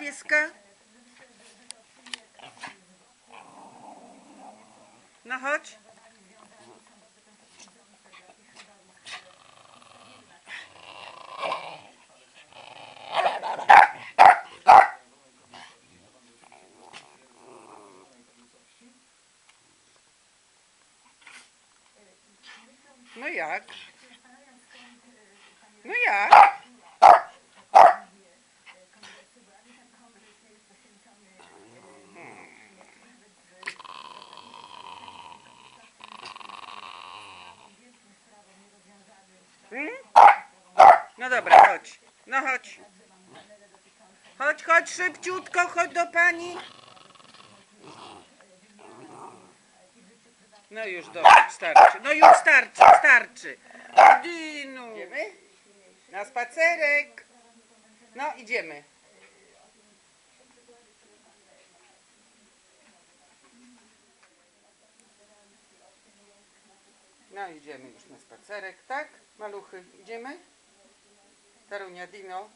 pieska? No chodź. No jak? Hmm? No dobra, chodź. No chodź. Chodź, chodź szybciutko, chodź do pani. No już dobra, starczy. No już starczy, starczy. Dinu. Idziemy? Na spacerek. No, idziemy. No, idziemy już na spacerek, tak? Maluchy, idziemy? Tarunia, Dino.